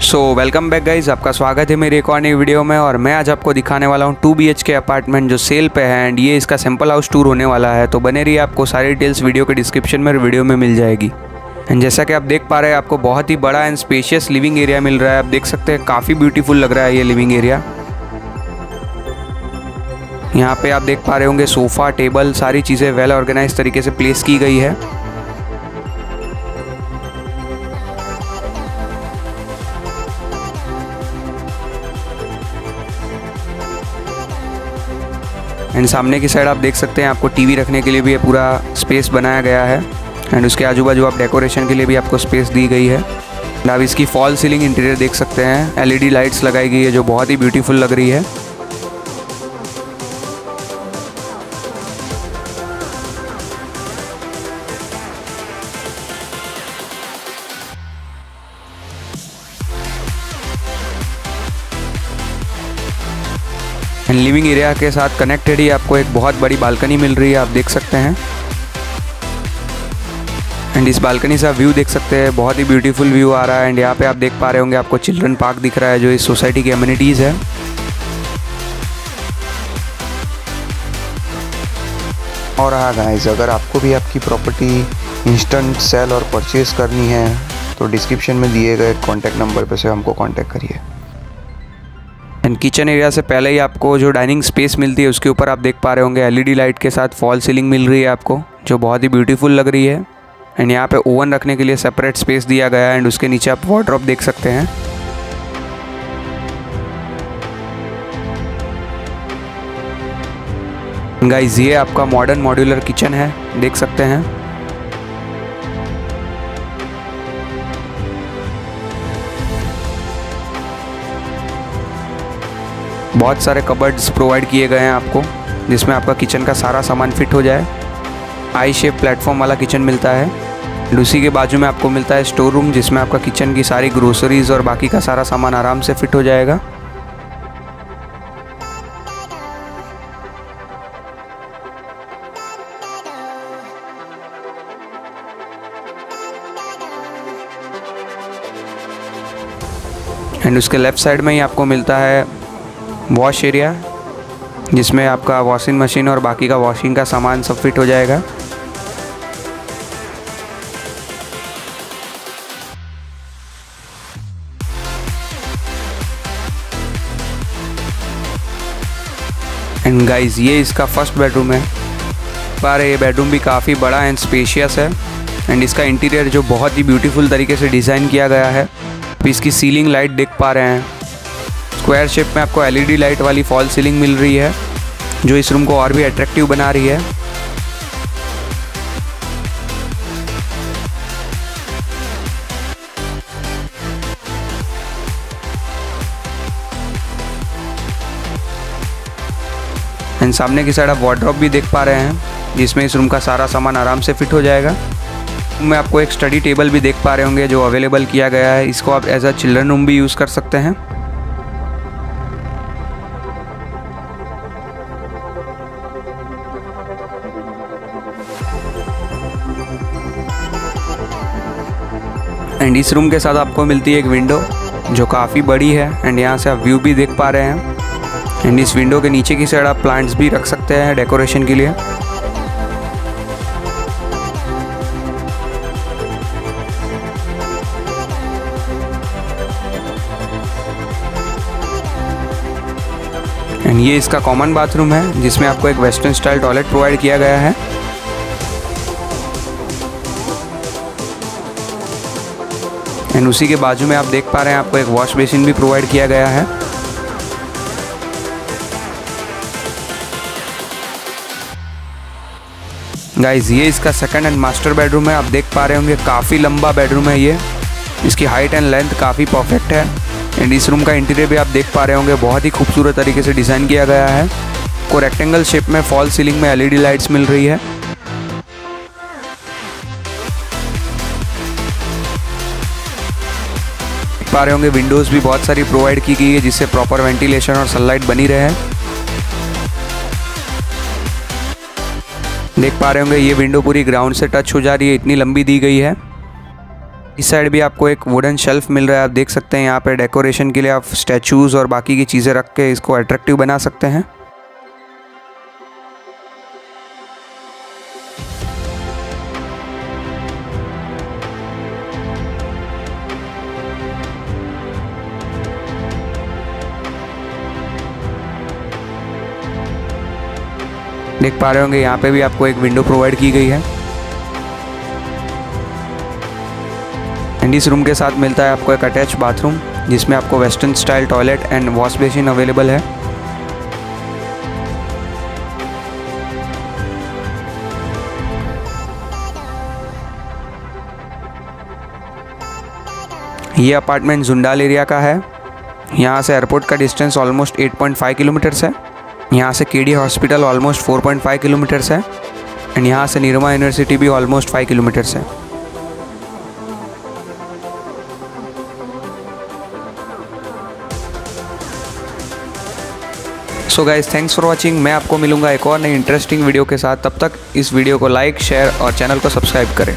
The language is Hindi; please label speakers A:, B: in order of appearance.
A: सो वेलकम बैक गाइज़ आपका स्वागत है मेरी एक और नई वीडियो में और मैं आज आपको दिखाने वाला हूँ टू बी के अपार्टमेंट जो सेल पे है एंड ये इसका सिंपल हाउस टूर होने वाला है। तो बने रहिए, आपको सारी डिटेल्स वीडियो के डिस्क्रिप्शन में और वीडियो में मिल जाएगी। एंड जैसा कि आप देख पा रहे हैं, आपको बहुत ही बड़ा एंड स्पेशियस लिविंग एरिया मिल रहा है। आप देख सकते हैं, काफ़ी ब्यूटीफुल लग रहा है ये लिविंग एरिया यहाँ पे आप देख पा रहे होंगे सोफ़ा टेबल सारी चीज़ें वेल ऑर्गेनाइज तरीके से प्लेस की गई है। एंड सामने की साइड आप देख सकते हैं, आपको टीवी रखने के लिए भी ये पूरा स्पेस बनाया गया है। एंड उसके आजू बाजू आप डेकोरेशन के लिए भी आपको स्पेस दी गई है। एंड आप इसकी फॉल सीलिंग इंटीरियर देख सकते हैं। एलईडी लाइट्स लगाई गई है, जो बहुत ही ब्यूटीफुल लग रही है। एंड लिविंग एरिया के साथ कनेक्टेड ही आपको एक बहुत बड़ी बालकनी मिल रही है, आप देख सकते हैं। एंड इस बालकनी से आप व्यू देख सकते हैं, बहुत ही ब्यूटीफुल व्यू आ रहा है। एंड यहाँ पे आप देख पा रहे होंगे, आपको चिल्ड्रन पार्क दिख रहा है, जो इस सोसाइटी की अम्यूनिटीज़ है।
B: और हाँ गाइस अगर आपको भी आपकी प्रॉपर्टी इंस्टेंट सेल और परचेज करनी है तो डिस्क्रिप्शन में दिए गए कॉन्टैक्ट नंबर पर से हमको कांटेक्ट करिए।
A: एंड किचन एरिया से पहले ही आपको जो डाइनिंग स्पेस मिलती है, उसके ऊपर आप देख पा रहे होंगे एलईडी लाइट के साथ फॉल सीलिंग मिल रही है आपको, जो बहुत ही ब्यूटीफुल लग रही है। एंड यहाँ पे ओवन रखने के लिए सेपरेट स्पेस दिया गया है एंड उसके नीचे आप वार्ड्रॉप देख सकते हैं। गाइज़ ये आपका मॉडर्न मॉड्यूलर किचन है, देख सकते हैं। बहुत सारे कबर्ड्स प्रोवाइड किए गए हैं आपको, जिसमें आपका किचन का सारा सामान फिट हो जाए। आई शेप प्लेटफॉर्म वाला किचन मिलता है। उसी के बाजू में आपको मिलता है स्टोर रूम जिसमें आपका किचन की सारी ग्रोसरीज और बाकी का सारा सामान आराम से फिट हो जाएगा। एंड उसके लेफ़्ट साइड में ही आपको मिलता है वॉश एरिया जिसमें आपका वॉशिंग मशीन और बाकी का वॉशिंग का सामान सब फिट हो जाएगा। एंड गाइस ये इसका फ़र्स्ट बेडरूम है। पर ये बेडरूम भी काफ़ी बड़ा एंड स्पेशियस है। एंड इसका इंटीरियर जो बहुत ही ब्यूटीफुल तरीके से डिज़ाइन किया गया है। इसकी सीलिंग लाइट देख पा रहे हैं। स्क्वायर शेप में आपको एलईडी लाइट वाली फॉल सीलिंग मिल रही है, जो इस रूम को और भी अट्रैक्टिव बना रही है। एंड सामने की साइड आप वार्ड्रॉप भी देख पा रहे हैं, जिसमें इस रूम का सारा सामान आराम से फिट हो जाएगा। में आपको एक स्टडी टेबल भी देख पा रहे होंगे, जो अवेलेबल किया गया है। इसको आप एज अ चिल्ड्रन रूम भी यूज़ कर सकते हैं। एंड इस रूम के साथ आपको मिलती है एक विंडो जो काफ़ी बड़ी है एंड यहाँ से आप व्यू भी देख पा रहे हैं। एंड इस विंडो के नीचे की साइड आप प्लांट्स भी रख सकते हैं डेकोरेशन के लिए। एंड ये इसका कॉमन बाथरूम है, जिसमें आपको एक वेस्टर्न स्टाइल टॉयलेट प्रोवाइड किया गया है। एंड उसी के बाजू में आप देख पा रहे हैं, आपको एक वॉश बेसिन भी प्रोवाइड किया गया है। गाइज़ ये इसका सेकंड एंड मास्टर बेडरूम है। आप देख पा रहे होंगे, काफ़ी लंबा बेडरूम है ये। इसकी हाइट एंड लेंथ काफ़ी परफेक्ट है। एंड इस रूम का इंटीरियर भी आप देख पा रहे होंगे, बहुत ही खूबसूरत तरीके से डिज़ाइन किया गया है। को रेक्टेंगल शेप में फॉल सीलिंग में एलईडी लाइट्स मिल रही है। पा रहे होंगे विंडोज़ भी बहुत सारी प्रोवाइड की गई है, जिससे प्रॉपर वेंटिलेशन और सनलाइट बनी रहे देख पा रहे होंगे, ये विंडो पूरी ग्राउंड से टच हो जा रही है, इतनी लंबी दी गई है। इस साइड भी आपको एक वुडन शेल्फ मिल रहा है, आप देख सकते हैं, यहाँ पे डेकोरेशन के लिए आप स्टैचूज़ और बाकी की चीज़ें रख के इसको अट्रैक्टिव बना सकते हैं। देख पा रहे होंगे, यहाँ पे भी आपको एक विंडो प्रोवाइड की गई है। एंड इस रूम के साथ मिलता है आपको एक अटैच बाथरूम जिसमें आपको western style toilet and wash basin available है। ये अपार्टमेंट जुंडाल एरिया का है। यहाँ से एयरपोर्ट का डिस्टेंस ऑलमोस्ट 8.5 किलोमीटर्स है। यहाँ से के हॉस्पिटल ऑलमोस्ट 4.5 किलोमीटर्स है एंड यहाँ से निरमा यूनिवर्सिटी भी ऑलमोस्ट 5 किलोमीटर्स है। So guys thanks for watching मैं आपको मिलूँगा एक और नई इंटरेस्टिंग वीडियो के साथ। तब तक इस वीडियो को लाइक शेयर और चैनल को सब्सक्राइब करें।